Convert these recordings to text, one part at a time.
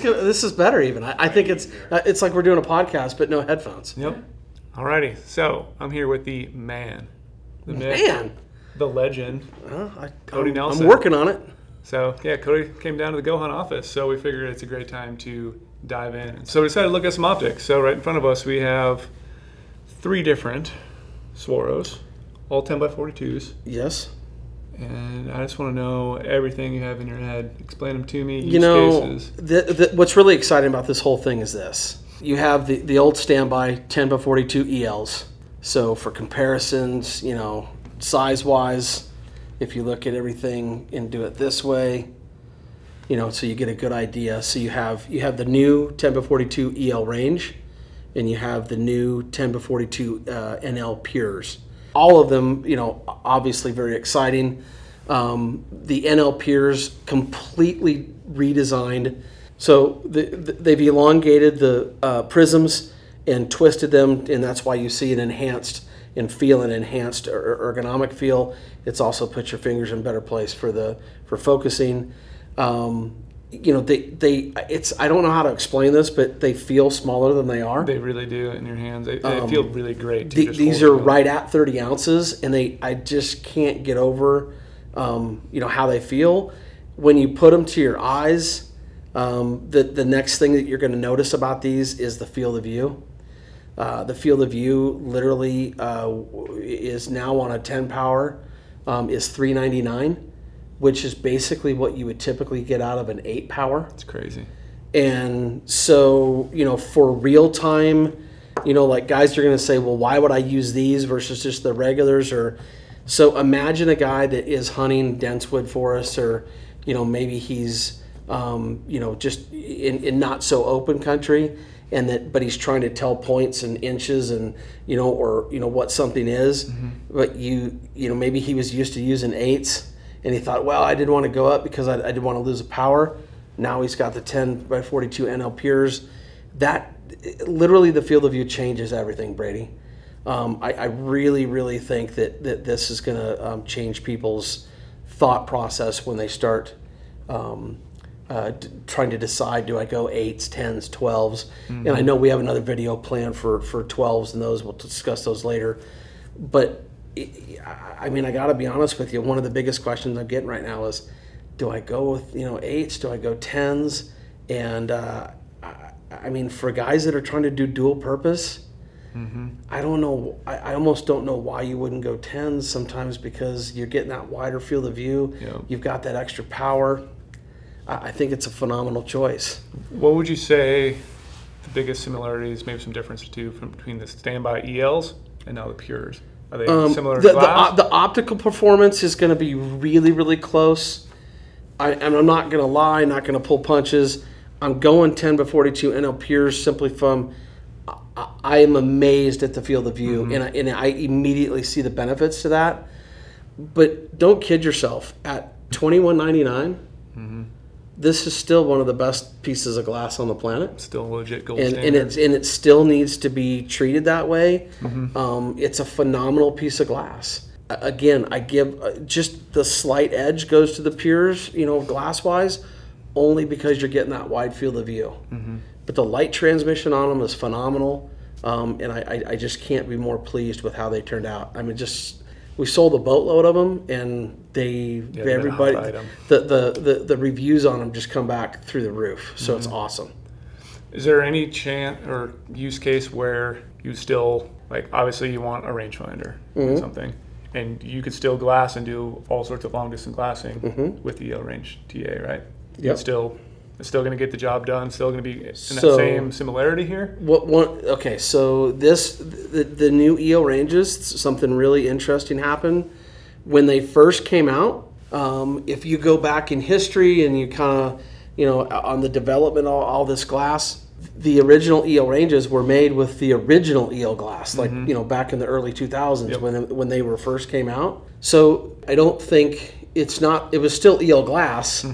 good. This is better. Even I, I think it's uh, it's like we're doing a podcast, but no headphones. Yep. Alrighty. So I'm here with the man, the myth, Man, the legend. Well, I, Cody I'm, Nelson. I'm working on it. So yeah, Cody came down to the goHUNT office, so we figured it's a great time to dive in. So we decided to look at some optics. So right in front of us we have three different Swaros, all 10 by 42s, Yes. And I just want to know everything you have in your head. Explain them to me. Use You know, cases. the, the, what's really exciting about this whole thing is this: you have the the old standby 10 by 42 ELs. So for comparisons, you know, size wise, if you look at everything and do it this way, you know, so you get a good idea. So you have you have the new 10 by 42 EL range, and you have the new 10 by 42 uh, NL Pures. All of them, you know, obviously very exciting. Um, the NL Pures completely redesigned. So the, the, they've elongated the uh, prisms and twisted them, and that's why you see an enhanced and feel an enhanced er- ergonomic feel. It's also put your fingers in better place for the for focusing. Um, you know, they they it's I don't know how to explain this, but they feel smaller than they are. They really do in your hands. They, they feel really great. To The- just Um, these are right at 30 ounces, and they I just can't get over, um, you know, how they feel when you put them to your eyes. Um, the the next thing that you're going to notice about these is the field of view. Uh, the field of view literally uh, is now on a 10 power um, is 399, which is basically what you would typically get out of an 8 power. It's crazy. And so, you know, for real time, you know, like guys are going to say, well, why would I use these versus just the regulars? Or so imagine a guy that is hunting dense wood forests, or, you know, maybe he's, um, you know, just in, in not so open country. And that, but he's trying to tell points and inches and you know, or you know what something is. But you, you know, maybe he was used to using eights, and he thought, well, I didn't want to go up because I, I didn't want to lose a power. Now he's got the 10 by 42 NL Pures. That literally the field of view changes everything, Brady. Um, I, I really, really think that, that this is going to um, change people's thought process when they start um, uh, d- trying to decide do I go eights, tens, 12s. And I know we have another video planned for, for 12s and those. We'll discuss those later. But I- I mean, I got to be honest with you. One of the biggest questions I'm getting right now is do I go with, you know, eights? Do I go tens? And uh, I, I mean, for guys that are trying to do dual purpose, I don't know. I, I almost don't know why you wouldn't go tens sometimes because you're getting that wider field of view. Yeah. You've got that extra power. I, I think it's a phenomenal choice. What would you say the biggest similarities, maybe some differences too, from between the standby ELs and now the Pures? Are they Um, similar the, the, the optical performance is going to be really, really close. I, and I'm not going to lie, not going to pull punches. I'm going 10 by 42 NL Pures simply from I, am amazed at the field of view, and, I, and I immediately see the benefits to that. But don't kid yourself. At 21.99, this is still one of the best pieces of glass on the planet Still legit gold and, standard. and it's and it still needs to be treated that way. Um, it's a phenomenal piece of glass. Again, I give uh, just the slight edge goes to the pures, you know, glass wise, only because you're getting that wide field of view. But the light transmission on them is phenomenal, um, and I, I, I just can't be more pleased with how they turned out. I mean, just we sold a boatload of them, and they a everybody the, the, the the reviews on them just come back through the roof. So it's awesome. Is there any chance or use case where you still like obviously you want a rangefinder Mm-hmm. or something, and you could still glass and do all sorts of long distance glassing with the EL range TA, right? Mm-hmm. It's still it's still going to get the job done. Still going to be in that same similarity here. What one? Okay, so this the, the new EL ranges. Something really interesting happened when they first came out. Um, if you go back in history and you kind of, you know, on the development of all this glass, the original EL ranges were made with the original EL glass, like you know, back in the early 2000s when when they were first came out. So I don't think it's not. It was still EL glass,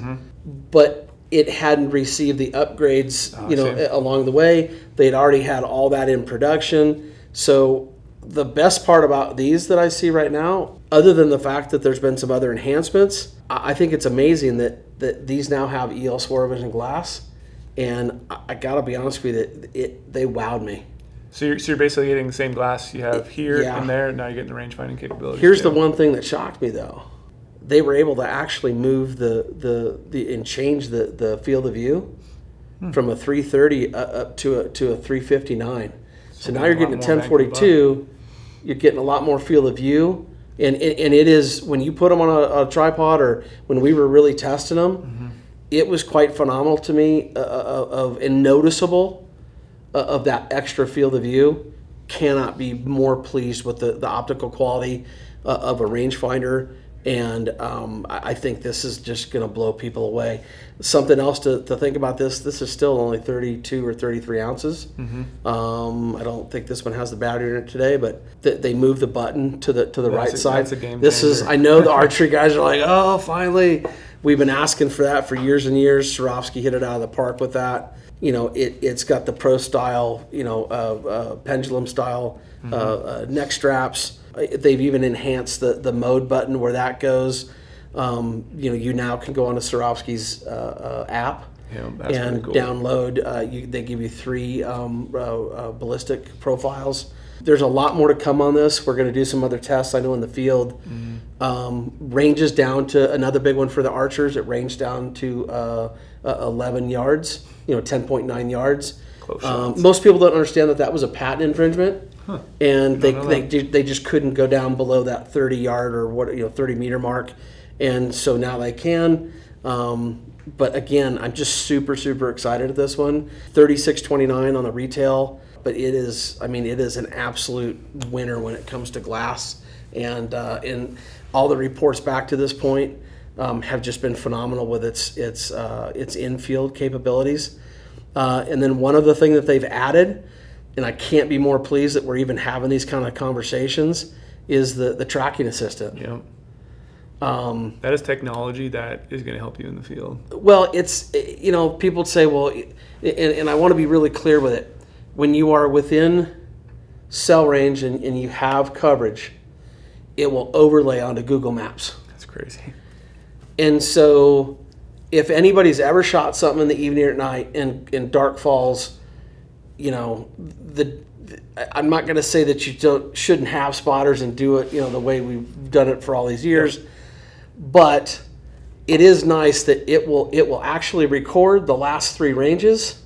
but it hadn't received the upgrades, oh, you know, along the way. They'd already had all that in production. So the best part about these that I see right now, other than the fact that there's been some other enhancements, I think it's amazing that that these now have EL Swarovision glass, and I, I got to be honest with you, that it they wowed me. So you're, so you're basically getting the same glass you have here Yeah. and there. Now you're getting the range finding capability. Here's the one thing that shocked me though. They were able to actually move the the, the and change the, the field of view from a 330 uh, up to a to a 359. So, now you're getting a more bang for the 1042. You're getting a lot more field of view, and and, and it is when you put them on a, a tripod or when we were really testing them, it was quite phenomenal to me uh, uh, of and noticeable uh, of that extra field of view. Cannot be more pleased with the, the optical quality uh, of a rangefinder, and um, I think this is just going to blow people away. Something else to, to think about this: this is still only 32 or 33 ounces. Um, I don't think this one has the battery in it today, but th- they moved the button to the to the That's right a- side. that's a game this is. I know the archery guys are like, oh, finally. We've been asking for that for years and years. Swarovski hit it out of the park with that. You know, it, it's got the pro style, you know, uh, uh, pendulum style uh, uh, neck straps. They've even enhanced the, the mode button where that goes. Um, you know, you now can go on to Swarovski's uh, uh, app Yeah, and cool. download. Uh, you, they give you three um, uh, uh, ballistic profiles. There's a lot more to come on this. We're going to do some other tests. I know in the field. Um, ranges down to another big one for the archers. It ranged down to uh, uh, 11 yards. You know, 10.9 yards. Um, most people don't understand that that was a patent infringement, and they, they they just couldn't go down below that 30 yard or what you know 30 meter mark, and so now they can. Um, but again, I'm just super super excited at this one. 36.29 on the retail, but it is I mean it is an absolute winner when it comes to glass, and uh, and all the reports back to this point um, have just been phenomenal with its its uh, its infield capabilities. Uh, and then one other thing that they've added, and I can't be more pleased that we're even having these kind of conversations, is the, the tracking assistant. Yeah. Um, That is technology that is going to help you in the field. well, it's, you know, people say, well, and, and I want to be really clear with it. When you are within cell range and, and you have coverage, it will overlay onto Google Maps. That's crazy. And so, if anybody's ever shot something in the evening or at night in and dark falls, you know, the I'm not going to say that you don't shouldn't have spotters and do it, you know, the way we've done it for all these years, but it is nice that it will it will actually record the last three ranges,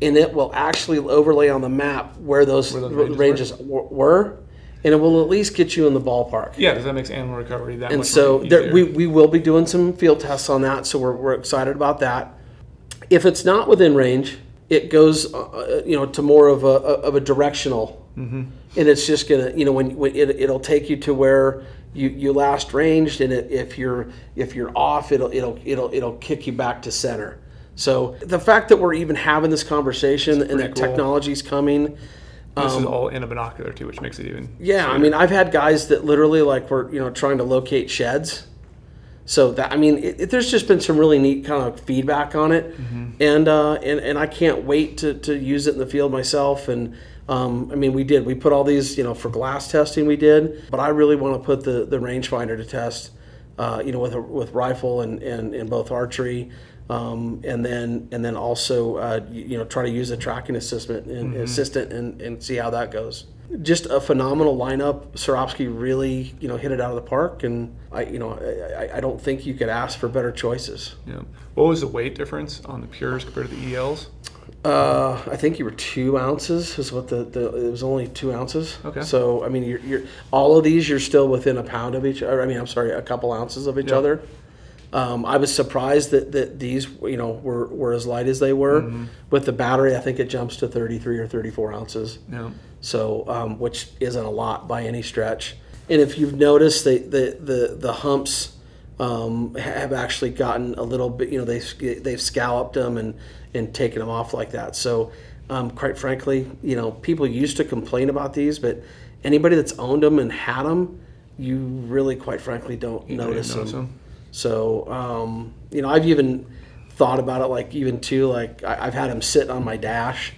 and it will actually overlay on the map where those, Where those ranges, ranges w- were, and it will at least get you in the ballpark. Yeah, because that makes animal recovery that And much so there, we, we will be doing some field tests on that, so we're, we're excited about that. If it's not within range, it goes, uh, you know, to more of a of a directional, Mm-hmm. and it's just gonna, you know, when, when it, it'll take you to where you, you last ranged, and it, if you're if you're off, it'll it'll it'll it'll kick you back to center. So the fact that we're even having this conversation and that cool. technology's coming, this is all in a binocular too, which makes it even. um, yeah, I mean, I've had guys that literally like were you know trying to locate sheds. So that I mean, it, it- there's just been some really neat kind of feedback on it, and uh, and and I can't wait to, to use it in the field myself. And um, I mean, we did we put all these you know for glass testing we did, but I really want to put the the rangefinder to test, uh, you know, with a, with rifle and and, and both archery. Um, and then, and then also, uh, you, you know, try to use a tracking assistant and assistant and, and see how that goes just a phenomenal lineup. Swarovski really, you know, hit it out of the park, and I, you know, I, I- I don't think you could ask for better choices. Yeah. What was the weight difference on the pures compared to the ELs? Uh, I think you were two ounces is what the, the it was only two ounces. Okay. So I mean, you're, you're all of these you're still within a pound of each. Or I mean, I'm sorry, a couple ounces of each Yeah. other. Um, I was surprised that, that these, you know, were, were as light as they were. Mm-hmm. With the battery, I think it jumps to 33 or 34 ounces. Yeah. So um, which isn't a lot by any stretch. And if you've noticed, they, the the the humps um, have actually gotten a little bit. You know, they've, they've scalloped them and and taken them off like that. So, um, quite frankly, you know, people used to complain about these, but anybody that's owned them and had them, you really, quite frankly, don't notice, them. them. So, um, you know, I've even thought about it, like even too, like I, I've had them sit on my dash,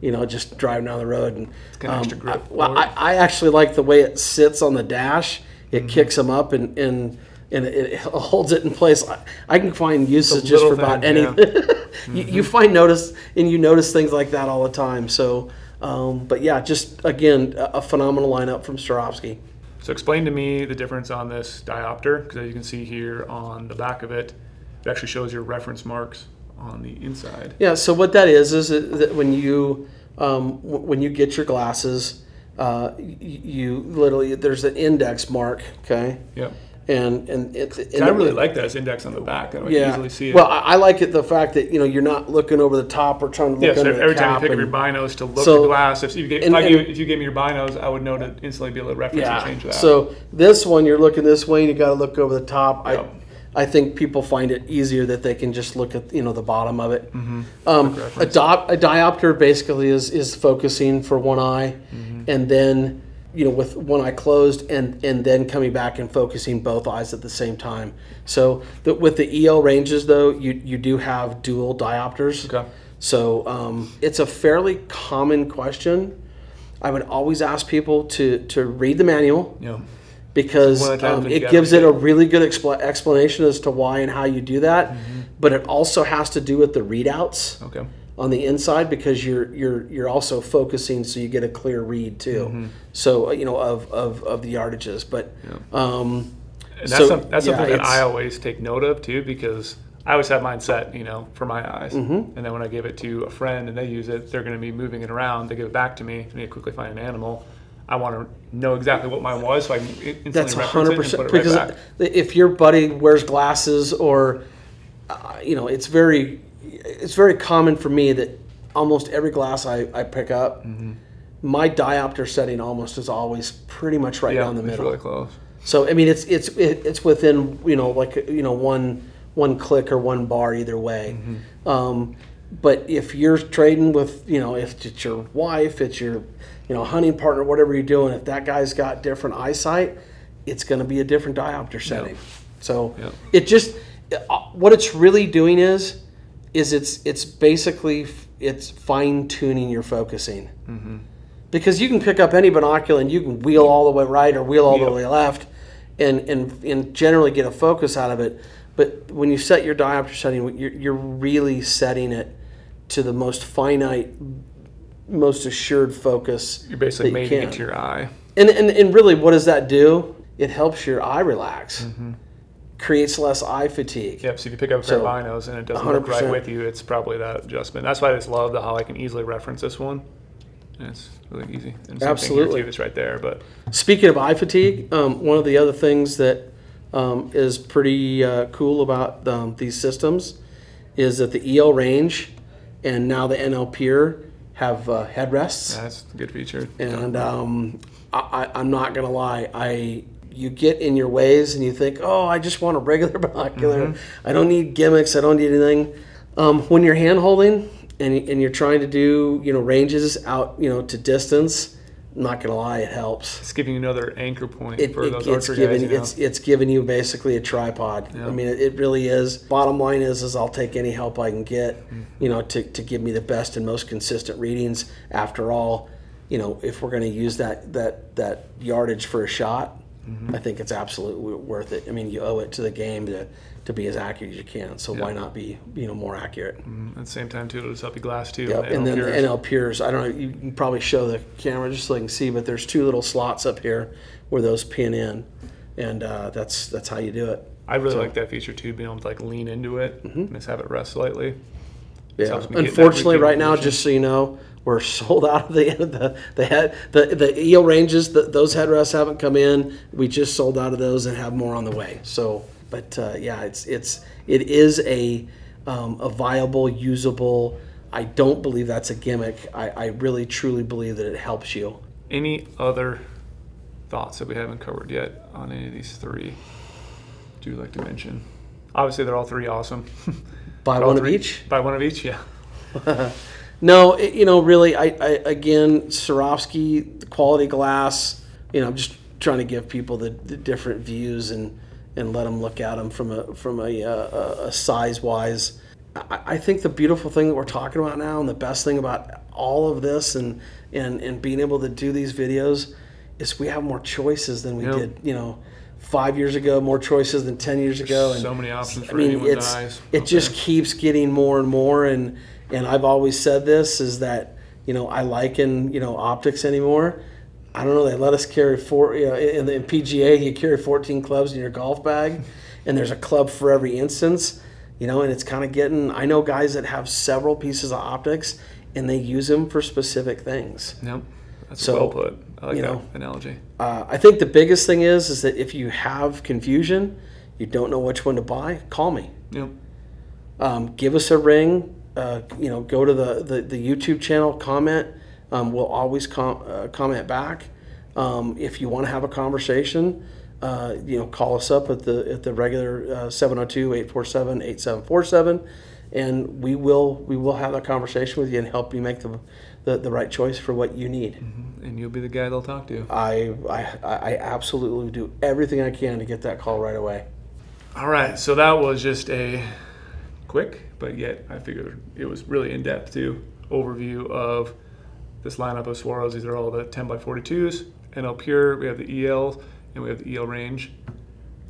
you know, just driving down the road, and got extra grip I, well. I, I actually like the way it sits on the dash. It Mm-hmm. kicks them up and and and it, holds it in place. I, I can find uses just for about thing, anything. you, you find notice and you notice things like that all the time. So, um, but yeah, just again, a, a phenomenal lineup from Swarovski. So explain to me the difference on this diopter, because as you can see here on the back of it, it actually shows your reference marks on the inside. Yeah. So what that is is that when you um, when you get your glasses, uh, you literally there's an index mark. Okay. Yep. And and it's and I really like that. It's index on the back. I can yeah. easily see it. Well, I, I like it the fact that you know you're not looking over the top or trying to look yeah, so under the every time you pick up your binos to look So- at the glass, if you, gave, and- and- gave, if you gave me your binos, I would know to instantly be able to reference and change that. So this one, you're looking this way, and you got to look over the top. Yep. I, I think people find it easier that they can just look at you know the bottom of it. Um, a, a diopter basically is is focusing for one eye, and then you know with one eye closed, and and then coming back and focusing both eyes at the same time. So the, with the EL ranges though, you you do have dual diopters. Okay. So um, it's a fairly common question. I would always ask people to to read the manual yeah. Because One of the times um, it gives it a really good expla- explanation as to why and how you do that. Mm-hmm. But it also has to do with the readouts Okay. on the inside because you're you're you're also focusing so you get a clear read too. Mm-hmm. So uh, you know of, of, of the yardages, but um, And that's, So, some, that's yeah, something that I always take note of too, because I always have mine set, you know, for my eyes. Mm-hmm. And then when I give it to a friend and they use it, they're going to be moving it around. They give it back to me. I need to quickly find an animal. I want to know exactly what mine was, so I can instantly that's reference hundred it and put it because right back. if your buddy wears glasses or uh, you know it's very it's very common for me that almost every glass I, I pick up Mm-hmm. my diopter setting almost is always pretty much right Yeah, down the it's middle really close. so I mean it's it's it, it's within you know like you know one one click or one bar either way Mm-hmm. um, but if you're trading with you know if it's your wife it's your you know hunting partner whatever you're doing if that guy's got different eyesight it's going to be a different diopter setting. So Yep. it just uh, what it's really doing is is it's it's basically it's fine tuning your focusing. Because you can pick up any binocular and you can wheel all the way right or wheel all Yep. the way left and, and and generally get a focus out of it. But when you set your diopter setting you're, you're really setting it to the most finite most assured focus You're basically you mating it to your eye. and, and and really what does that do it helps your eye relax creates less eye fatigue Yep. So if you pick up a pair So, of binos and it doesn't look right with you, it's probably that adjustment. That's why I just love the how I can easily reference this one. And it's really easy. And Absolutely. Thing here too, it's right there, but Speaking of eye fatigue, um, one of the other things that um, is pretty uh, cool about um, these systems is that the EL range and now the NL Pure have uh, headrests. that's a good feature. And um, I, I'm not gonna lie, I you get in your ways and you think, oh, I just want a regular binocular. I don't need gimmicks. I don't need anything. Um, when you're hand holding and, and you're trying to do you know ranges out you know to distance, not gonna lie, it helps. It's giving you another anchor point It, for it, those it's giving guys. You know? it's it's giving you basically a tripod. I mean, it, it really is. Bottom line is, is I'll take any help I can get, Mm-hmm. you know, to, to give me the best and most consistent readings. After all, you know, if we're going to use that that that yardage for a shot, Mm-hmm. I think it's absolutely worth it. I mean, you owe it to the game to to be as accurate as you can. So why not be you know more accurate? At the same time, too, it'll just help you glass too. Yep. the And then NL the NL Pures, I don't know, you can probably show the camera just so they can see, but there's two little slots up here where those pin in, and uh, that's that's how you do it. I really like that feature too, being able to like lean into it Mm-hmm. and just have it rest slightly. Yeah. helps me get that Unfortunately, right now, just so you know, we're sold out of the the the head the the EL ranges. The, those headrests haven't come in. We just sold out of those and have more on the way. So, but uh, yeah, it's it's it is a um, a viable, usable. I don't believe that's a gimmick. I, I really truly believe that it helps you. Any other thoughts that we haven't covered yet on any of these three? Do you like to mention? Obviously, they're all three awesome. Buy All one of each. Buy one of each, yeah. No, it, you know, really, I, I again, Swarovski, the quality glass. You know, I'm just trying to give people the, the different views and and let them look at them from a from a, uh, a size wise. I, I think the beautiful thing that we're talking about now, and the best thing about all of this, and and and being able to do these videos, is we have more choices than we Yep. did, you know, five years ago, more choices than ten years ago. And so many options I mean, it's eyes. it out just keeps getting more and more. And and I've always said this is that you know I liken you know optics anymore. I don't know. They let us carry four. You know, in the in PGA, you carry 14 clubs in your golf bag, and there's a club for every instance. You know, and it's kind of getting. I know guys that have several pieces of optics, and they use them for specific things. Yep. That's So, well put. I like you that know, analogy. Uh, I think the biggest thing is is that if you have confusion, you don't know which one to buy, call me. Yep. Um, give us a ring. Uh, you know, go to the, the, the YouTube channel, comment. Um, we'll always com- uh, comment back. Um, if you want to have a conversation, uh, you know, call us up at the at the regular uh, 702-847-8747 and we will we will have that conversation with you and help you make the the, the right choice for what you need. And you'll be the guy they'll talk to. I, I I absolutely do everything I can to get that call right away. All right, so that was just a quick, but yet I figured it was really in depth too. Overview of this lineup of Swaros. These are all the 10 by 42s. NL Pure, we have the EL, and we have the EL Range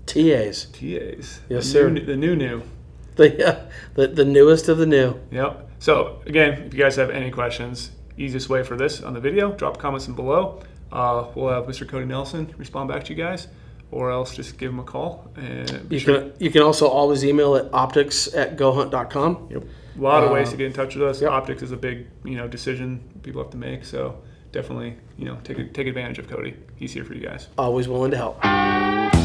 TAs, TAs. Yes, the sir. New, the new new. the uh, the the newest of the new. Yep. So again, if you guys have any questions, easiest way for this on the video, drop comments in below. Uh, we'll have Mr. Cody Nelson respond back to you guys, or else just give them a call. And You sure- can you can also always email at optics at gohunt.com. Yep. A lot of ways Uh, to get in touch with us. yep. Optics is a big, you know, decision people have to make. So definitely, you know, take take advantage of Cody. He's here for you guys. Always willing to help.